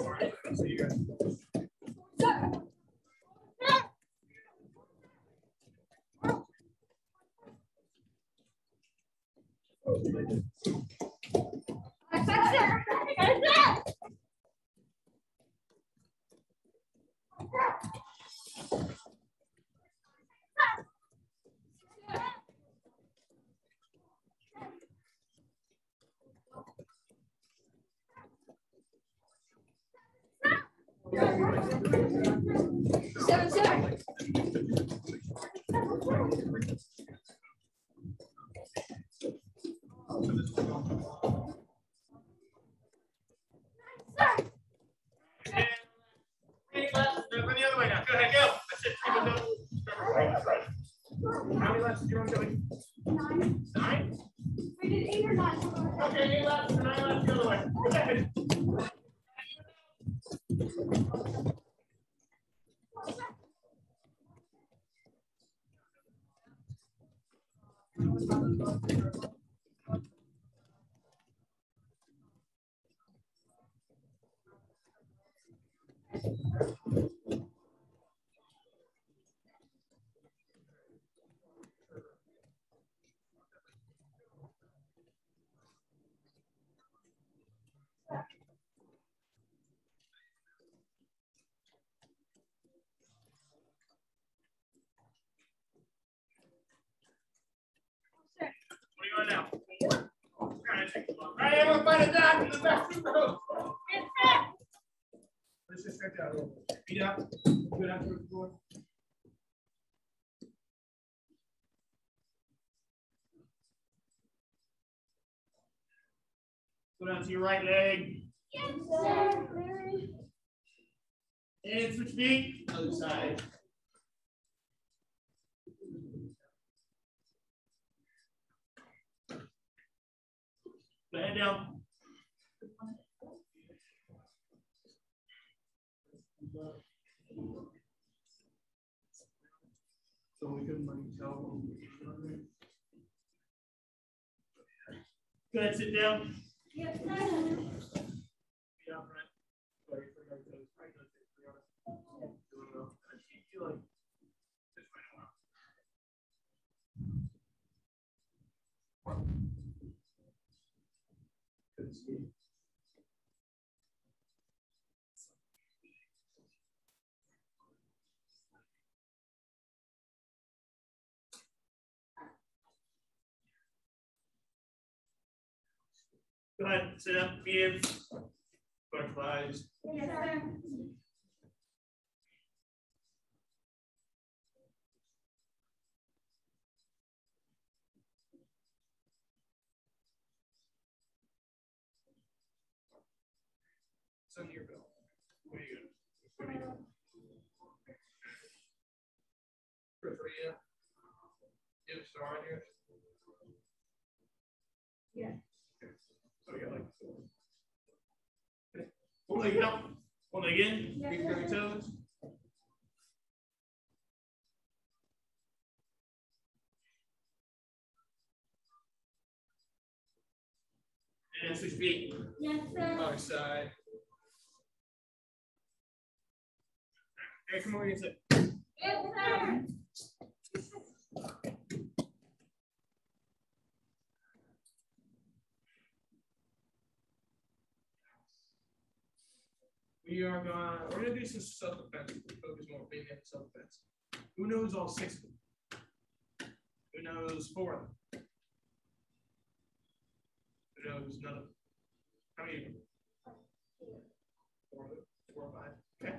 Any left? No, Run the other way now. Go ahead, go. That's it. Three more doubles. How many laps do you want to go? Nine? We did eight or nine. Okay, eight laps, nine laps the other way. Go ahead. What do you want now? All right, everyone find a dock in the. Let's just a little. bit. Feet up, good out the floor. Go down to your right leg Yes, sir. and switch feet, other side. Down. So we couldn't like tell. Go ahead, sit down out front. Sorry, for my toes. Right, no, sit, three on it. Doing well. And you feel like this way now. Good to see. Go ahead, sit up, in, butterflies. It's under your belt. What are you gonna? What are you doing? Good for you. You have a star on yours? Yeah. So you got like. Okay. One leg out, one leg in, on your toes. And switch feet, Yes, sir. other side. Hey, come over here. Yes, sir. Um, We are gonna, we're gonna do some self-defense, We focus more on self-defense. Who knows all six of them? Who knows four of them? Who knows none of them? How many of them? Four, of them? four or five, okay.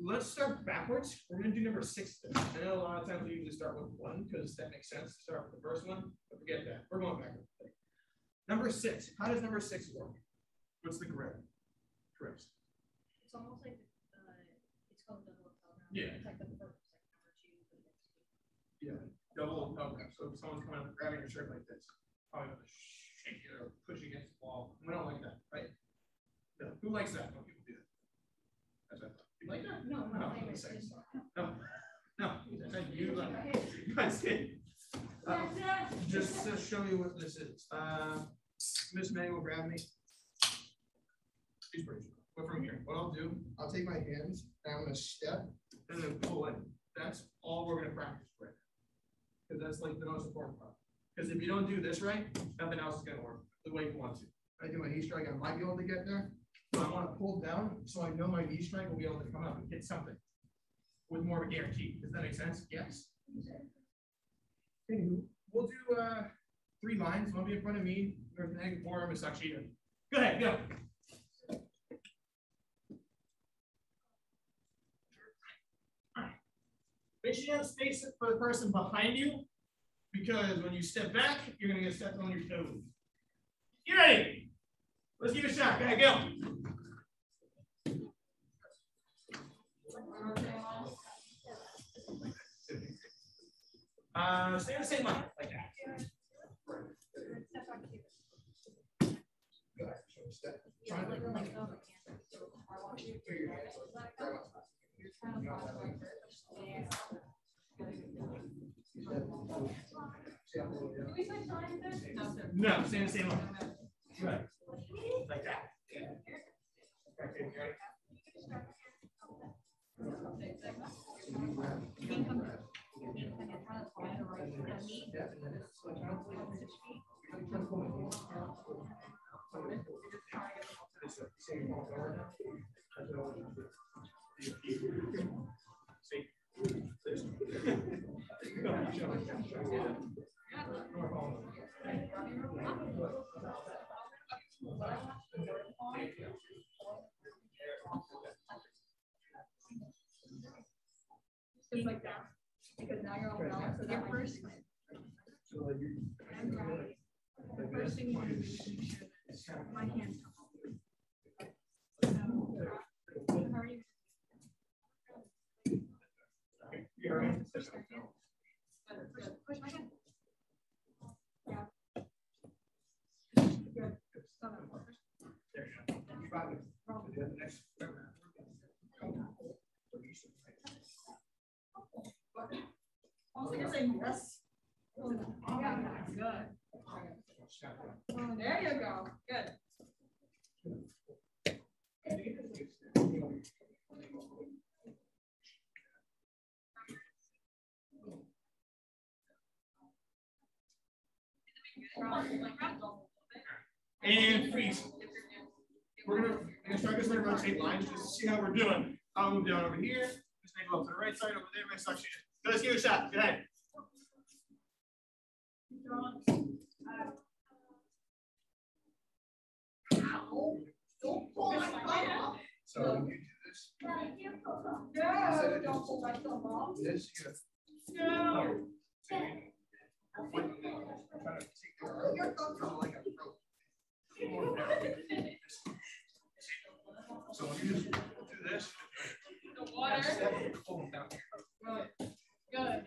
Let's start backwards. We're gonna do number six. then. I know a lot of times we usually start with one, because that makes sense, to start with the first one, but forget that, we're going backwards. Number six. How does number six work? What's the grip? Grips. It's almost like, uh, it's called double telegram. Yeah. It's like the first, like number two. but it's- Yeah. Double okay. So if someone's coming up and grabbing your shirt like this, probably gonna shake it or push against the wall. We don't like that, right? No. Who likes that when people do that? That's what I thought. You like that? No, No, no, I'm just. No. No. I you like You guys did. Uh, Just to show you what this is, uh, Miss May will grab me. But from here, what I'll do, I'll take my hands, and I'm gonna step, and then pull in, that's all we're gonna practice right now. Cause that's like the most important part, cause if you don't do this right, nothing else is gonna work the way you want to. I do my knee strike, I might be able to get there, but I wanna pull down, so I know my knee strike will be able to come up and hit something. With more of a guarantee, does that make sense? Yes. Anywho, we'll do uh three lines, one be in front of me, there's an egg four, Miss Akshita. Go ahead, go. Make sure you have space for the person behind you, because when you step back, you're gonna get stepped on your toes. You ready? Let's give it a shot, go ahead, go. Uh, stay in the same line, like that. Go ahead, show a step. No, the same line. Right. Like that. Okay, you ready? See? This. Just like that, because now you're all down, so that first. The first thing you want to do is make sure that my hands come up. How are you? You all right? Push my hand. Yeah. Good. Stomach. There you go. You got it. Do the next- Also gonna say yes. Yeah, good. Oh, there you go, good. And freeze. We're gonna, the instructor's gonna rotate lines just to see how we're doing. I'll move down over here, just make a look to the right side over there, my section. Let's give it a shot, go ahead. So when you do this, No, don't pull my thumb off. this, you have. No. So you- when you try to take the rope, you're like a rope. So when you just do this. The water. step and pull down here. Good.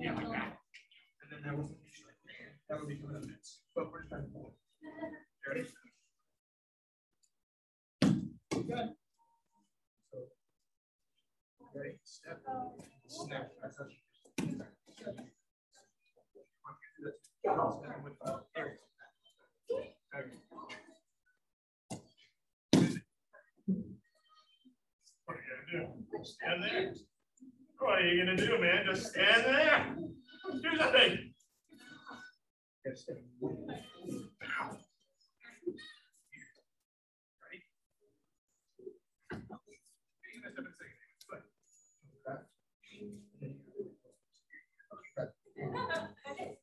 Yeah, like that. And then that would, be coming up next, but we're? Good. Ready, step, snap. You- uh. Okay. What are you gonna do? Stand there? What are you gonna do, man? Just stand there? Do something. Yes. Ow. Ready? You're gonna step in a second. Good. Okay.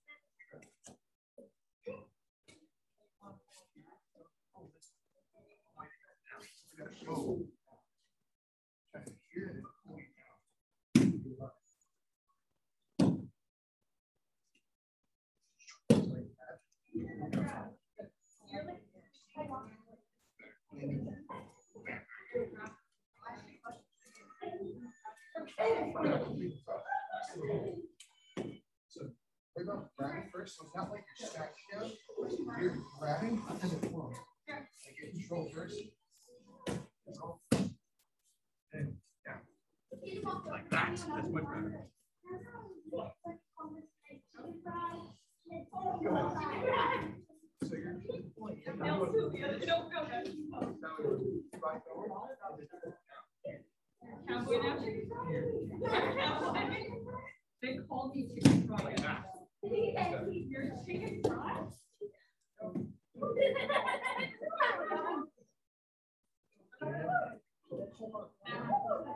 We gotta show. Try to hear it. So, what about grabbing first? So it's not like you're stacked down. You're grabbing. Like get control first. And down. Like that. That's much better. Go ahead. So you're. Right forward. Cowboy now? They called me chicken fry. You're chicken fry? So when you're doing your fold, you're And I'll pulling grab it slow. You're pulling. You're doing like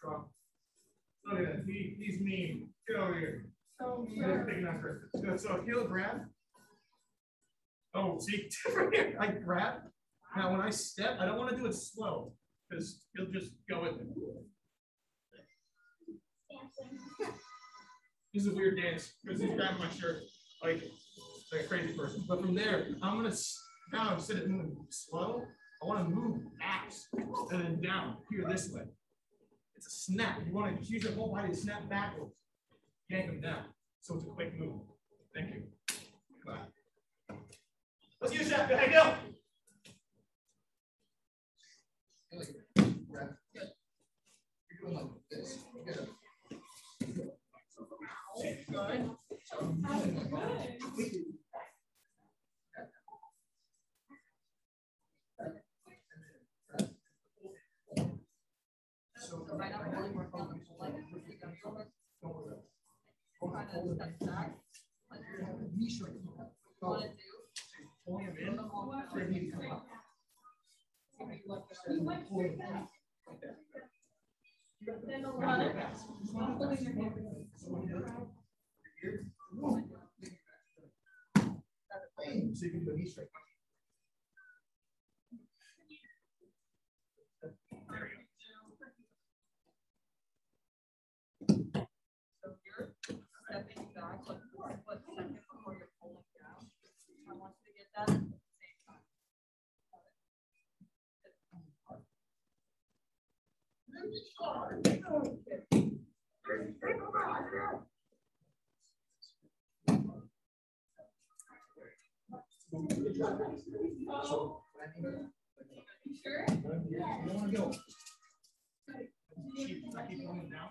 strong. Look at that. He, he's mean. Get over here. So, He's just picking on So, so heel grab. Oh, see, different here. I grab. Now, when I step, I don't want to do it slow because he'll just go with it. This is a weird dance because he's grabbing my shirt like, like a crazy person. But from there, I'm gonna now instead of moving slow, I want to move fast and then down here this way. It's a snap. You want to use your whole body to snap backwards, yank them down. So it's a quick move. Thank you. Bye. Let's use that. Go ahead, go. You're doing like this. You gotta- So. So you can do a knee straight. There you So you're stepping back like four foot second before you're pulling down. I want you to get that at the same time. go. So when I think- Sure. Yeah, you wanna go. I keep going down.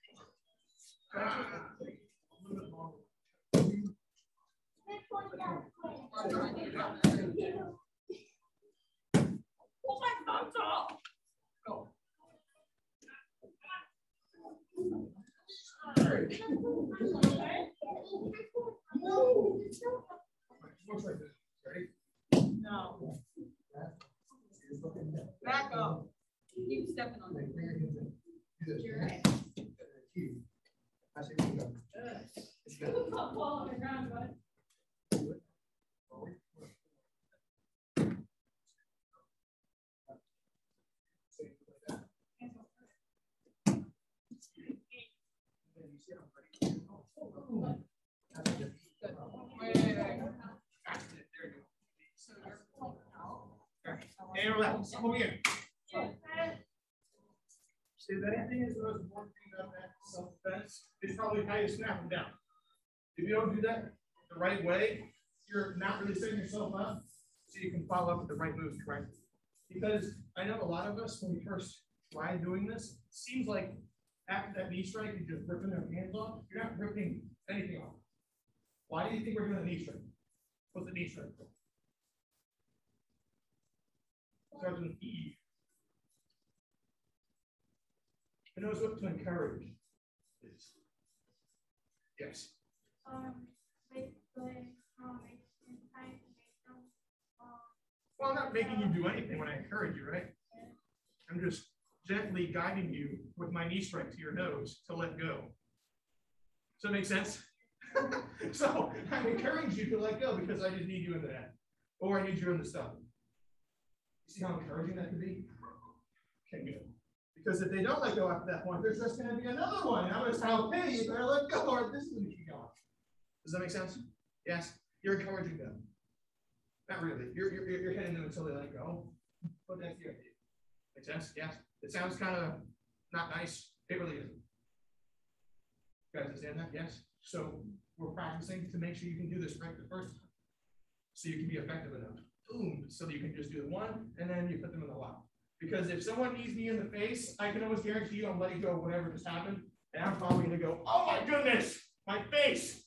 Back up. Keep stepping on it. bring your hands in. Do this. You're right? Here. I say we go. It's good. Fall on the ground, bud. Forward. Say it like that. And then you sit on right. Oh, oh, oh. That's good. Good. Wait, wait, wait. That's it. There you go. So you're pulling out. Alright, and relax, in. See, that anything is the most important thing about that self-defense is probably how you snap them down. If you don't do that the right way, you're not really setting yourself up so you can follow up with the right moves correctly. Because I know a lot of us, when we first try doing this, seems like after that knee strike, you're just ripping their hands off. You're not ripping anything off. Why do you think we're doing a knee strike? What's the knee strike for? Starts with an E. And knows what to encourage Yes. Um, basically, um, it's time to make Yes. um, Well, I'm not making you do anything when I encourage you, right? I'm just gently guiding you with my knee strike to your nose to let go. Does that make sense? so I'm encouraging you to let go because I just need you in the head, or I need you in the stomach. See how encouraging that could be? Okay, good. Because if they don't let go after that point, there's just going to be another one. And I'm going to say, okay, you better let go, or this is going to keep going. Does that make sense? Yes, you're encouraging them. Not really. You're, you're, you're hitting them until they let go. But that's the idea. Make sense? Yes. It sounds kind of not nice. It really isn't. You guys understand that? Yes. So we're practicing to make sure you can do this right the first time. So you can be effective enough. Boom. So you can just do the one and then you put them in the lap. Because if someone needs me in the face, I can always guarantee you I'm letting go of whatever just happened. And I'm probably gonna go, oh my goodness, my face.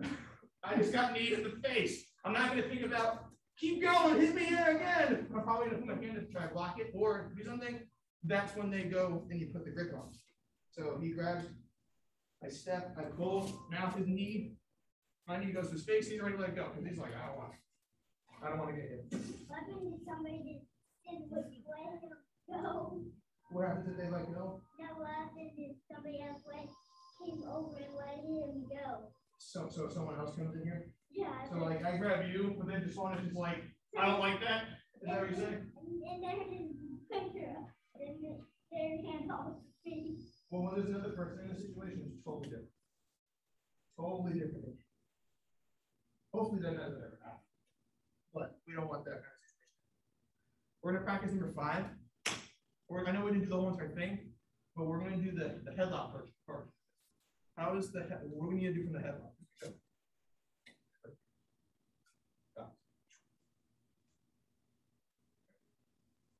I just got kneed in the face. I'm not gonna think about keep going, hit me here again. I'm probably gonna put my hand to try to block it or do something. That's when they go and you put the grip on. So he grabs, I step, I pull, mouth his knee. My knee goes to his face, he's ready to let go, because he's like, I don't want, I don't want to get hit. What if somebody did what you let him go? What happens if they let go? Now what happens if somebody else went, came over and let him go? So, so someone else comes in here? Yeah. So like, I grab you, but then just want to just like, I don't like that? Is that what you're saying? And and there's his picture, and then their hand off the feet. Well, when there's another person in the situation, it's totally different. Totally different. Hopefully that doesn't ever happen. But we don't want that kind of situation. We're gonna practice number five. We're, I know we didn't do the whole entire thing, but we're gonna do the, the headlock first, first. How is the, head- what do we need to do from the headlock?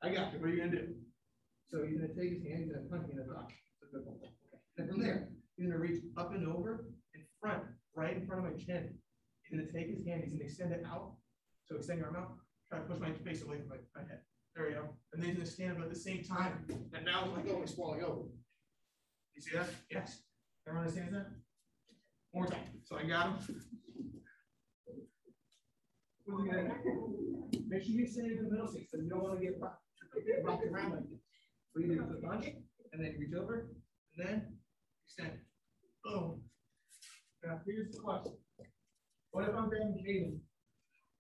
I got you, what are you gonna do? So you're gonna take his hand, you're gonna punch him in the one. Okay. And from there, you're gonna reach up and over in front, right in front of my chin. You're gonna take his hand, he's gonna extend it out. So extend your arm out, try to push my face away from my, my head. There you go. And then gonna stand up at the same time. And now it's like, oh, he's falling over. You see that? Yes. Everyone understands that? More time. So I got him. Make sure you stay in the middle seat, so you don't wanna get rocked, around like this. So you do the punch, and then reach over, and then extend. Boom. Now, here's the question. What if I'm grabbing Caden?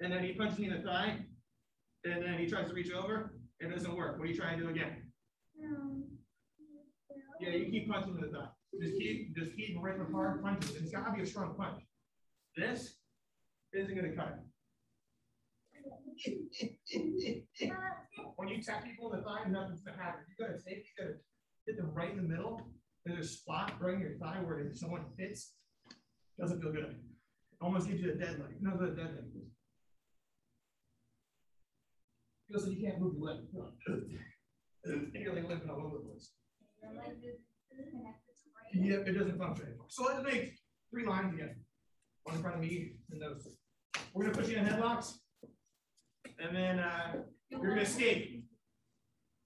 And then he punches me in the thigh, and then he tries to reach over, it doesn't work. What are you trying to do again? Um, Yeah, you keep punching the thigh. Just keep, just keep ripping hard punches. It's gotta be a strong punch. This isn't gonna cut. When you tap people in the thigh, nothing's gonna happen. You gotta take, you gotta hit them right in the middle. There's a spot right in your thigh where if someone hits, doesn't feel good. Almost gives you a dead leg. Know what dead leg is? Feels like you can't move your leg. And you're like limping all over the place. Yep, it doesn't function anymore. So let's make three lines again. One in front of me and those. We're gonna put you in headlocks. And then, uh, you're gonna escape.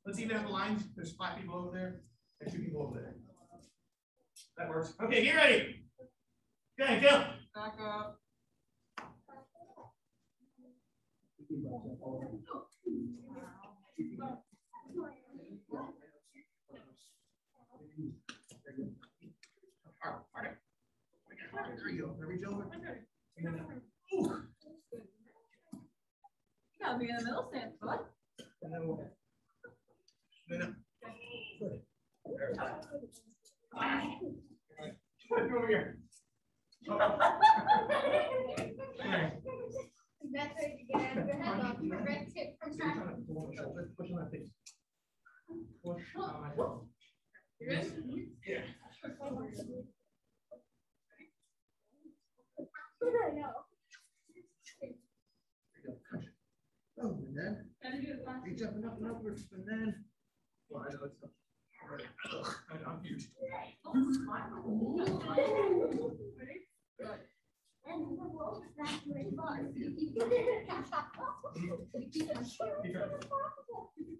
Let's even have the lines. There's five people over there and two people over there. That works. Okay, get ready. Okay, go. Back up. Uh, ooh, You gotta be in the middle bud. Over here. All method to get out of your headlock it from happening. Push on that face. Push on my phone. You good? Yeah. Oh, and then you jumping up and upwards, and then. Well, I know it's not. I'm huge. Oh, and the world a bus.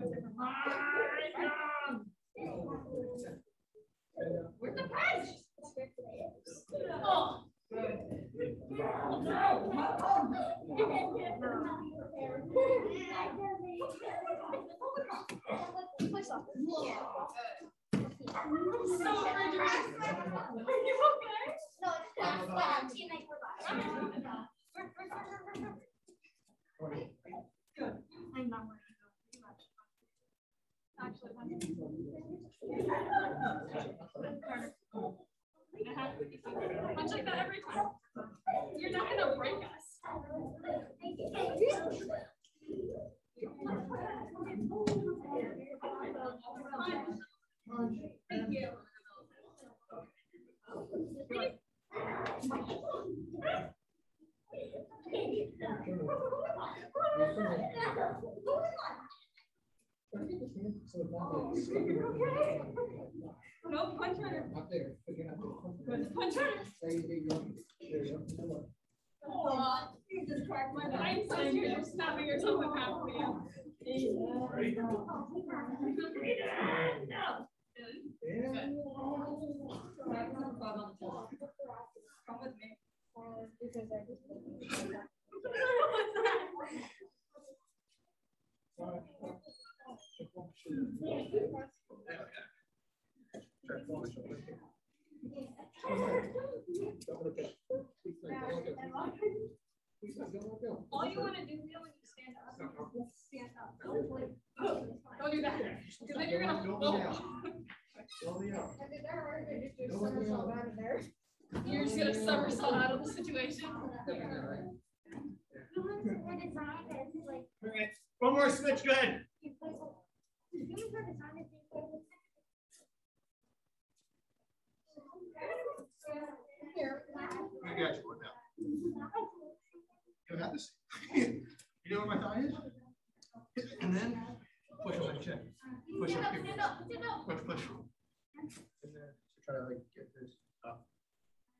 different. My God. I'm a. You're just gonna somersault out of the situation. Okay, one more switch. Go ahead. I got you one now. You have this. you know where my thigh is? And then push on my chin. Push up. Stand up. Stand up. Push, push. And then try to like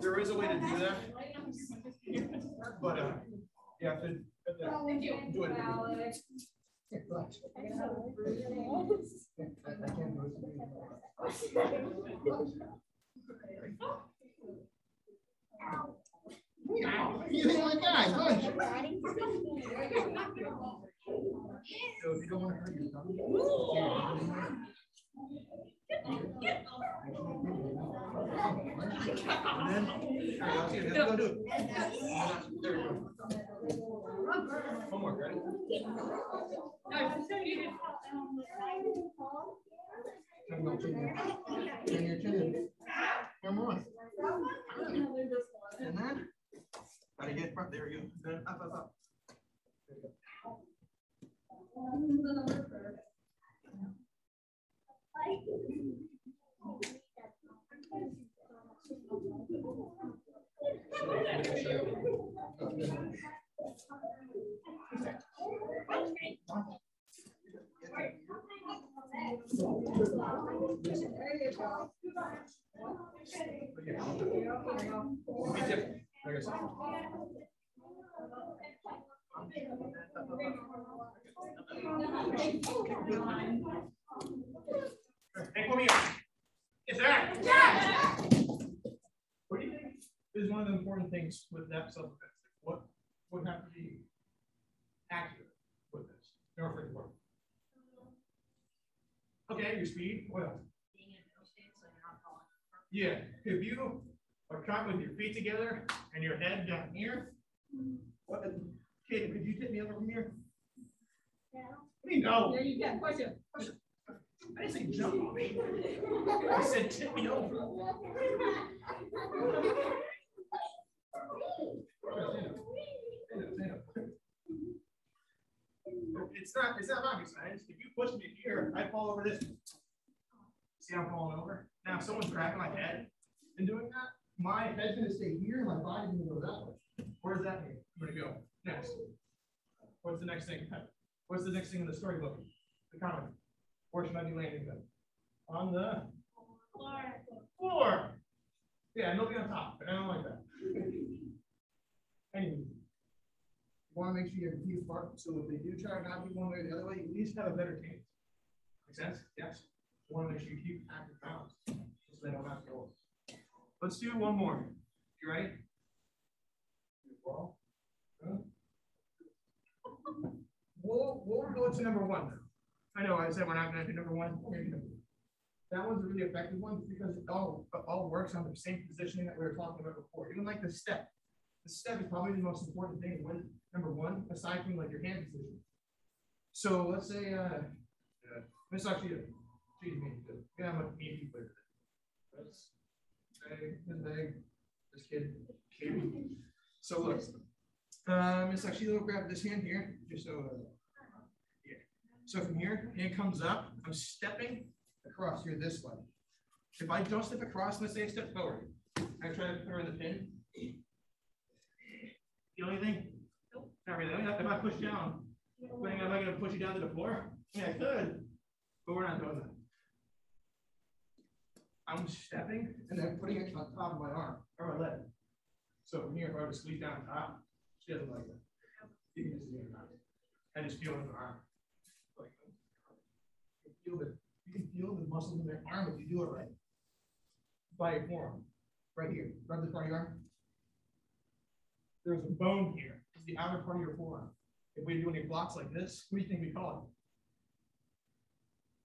there is a way to do that, but, uh, you have to, you have to Thank you. do it. Alex. You think like that, good. So if you don't wanna hurt yourself. And then, see you. Go do you go. One ready? No, just Thank you. Things with that self-defense? What would have to be accurate with this? in order for to work? Okay, your speed, what else? Being in no state, so you're not falling. Yeah, if you are caught with your feet together and your head down here, what, Katie, could you tip me over from here? I mean, no, There you go, push it. I didn't say jump on me. I said tip me over. It's not, it's not rocket science. If you push me here, I fall over this. See how I'm falling over? Now, if someone's grabbing my head and doing that, my head's gonna stay here, and my body's gonna go that way. Where does that mean? I'm gonna go next. What's the next thing? What's the next thing in the storybook? The comment. Where should I be landing then? On the floor. Yeah, nobody on top, but I don't like that. Anyway. You wanna make sure you have a few spark, so if they do try to knock you one way or the other way, you at least have a better chance. Make sense? Yes. Wanna make sure you keep active balance, so they don't have to go. Let's do one more. You ready? Well. We'll, we'll go to number one. I know, I said we're not gonna do number one. We're gonna do number two. That one's a really effective one because it all, it all works on the same positioning that we were talking about before, even like the step. The step is probably the most important thing when, number one, aside from like your hand position. So let's say, uh, uh, this actually, excuse me, yeah, I'm a me player. Big, this big, this kid, Katie. So look, uh, Miss Akshita, will grab this hand here, just so, uh, yeah. So from here, hand comes up, I'm stepping across here this way. If I don't step across, let's say I step forward, I try to put her in the pin. Feel anything? Nope. Not really, if I push down, am I gonna push you down to the floor? Yeah, I could, but we're not doing that. I'm stepping and then putting it on top of my arm or my leg. So from here, if I were to squeeze down top, she doesn't like that. You can just do it now. I just feel it in her arm. Like, you can feel the, you can feel the muscles in their arm if you do it right. By your forearm, right here, rub the part of your arm. There's a bone here, it's the outer part of your forearm. If we do any blocks like this, what do you think we call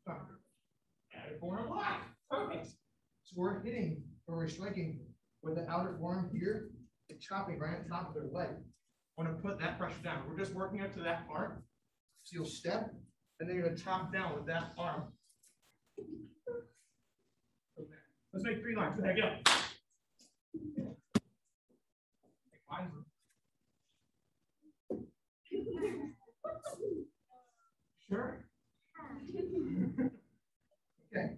it? Forearm block, perfect. So we're hitting, or we're striking with the outer forearm here, and chopping right on top of their leg. Want to put that pressure down. We're just working up to that part. So you'll step, and then you're gonna chop down with that arm. Let's make three lines. Go ahead, go. Sure. Okay.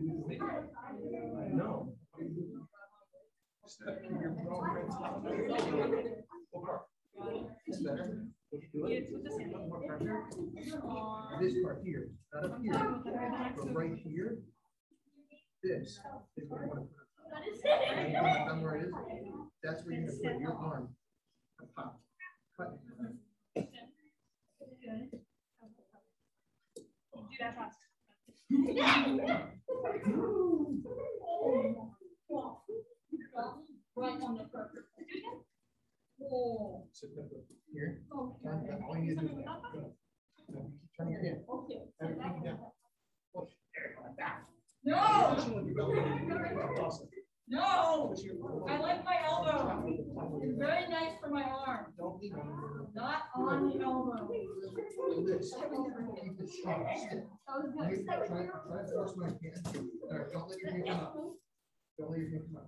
This part here, not up here, but right here. This is what you want to put. Where it is. That's where you're going to put your arm. Pop. Cut. Do that fast. Here. No, No. I like my elbow. It's very nice for my arm. Don't leave Not on the elbow. That was good. Don't let your hand come up. Don't let your hand come up.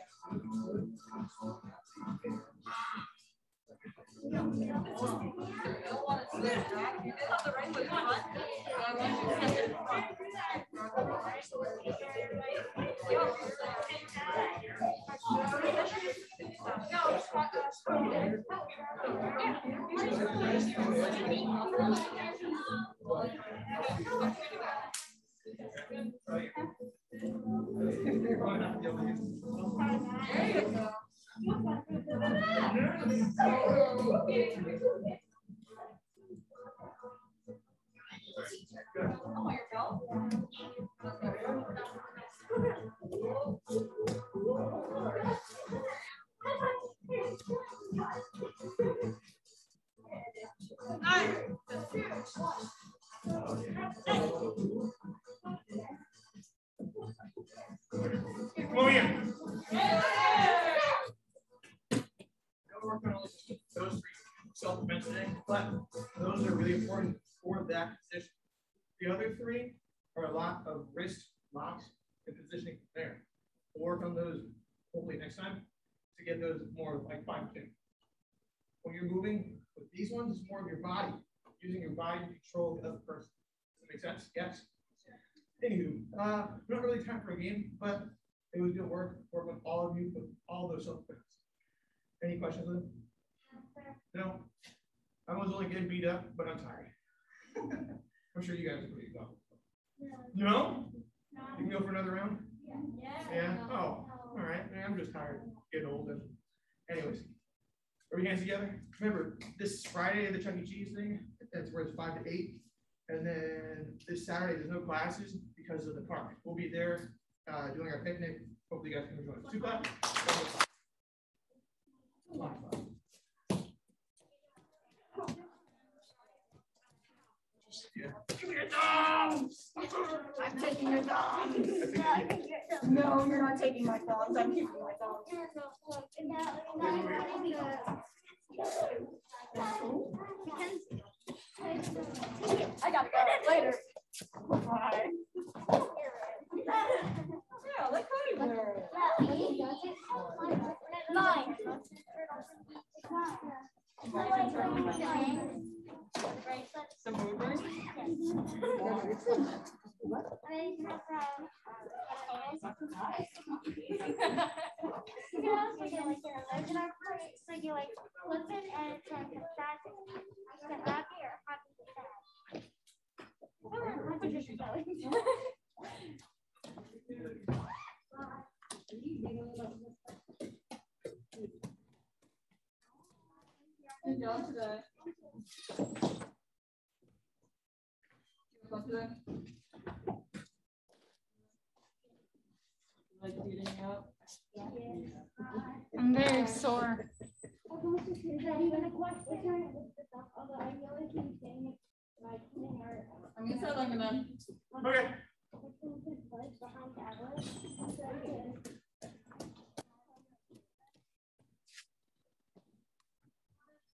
are a lot of wrist locks and positioning there. We'll work on those hopefully next time to get those more like fine tuned. When you're moving with these ones, it's more of your body, using your body to control the other person. Does that make sense? Yes. Anywho, uh, not really time for a game, but it was good work, work with all of you, with all those self defense. Any questions, Lynn? No? I was only getting beat up, but I'm tired. I'm sure you guys to go. No? You can go for another round? Yeah? Yeah. Oh, all right. I'm just tired, getting old and anyways. Are we hands together? Remember, this Friday, the Chuck E. Cheese thing, that's where it's five to eight. And then this Saturday, there's no classes because of the park. We'll be there, uh, doing our picnic. Hopefully you guys can join us. Two. Me your thumbs. I'm taking your thumbs. No, you're not taking my thumbs. I'm keeping my thumbs. I gotta go later.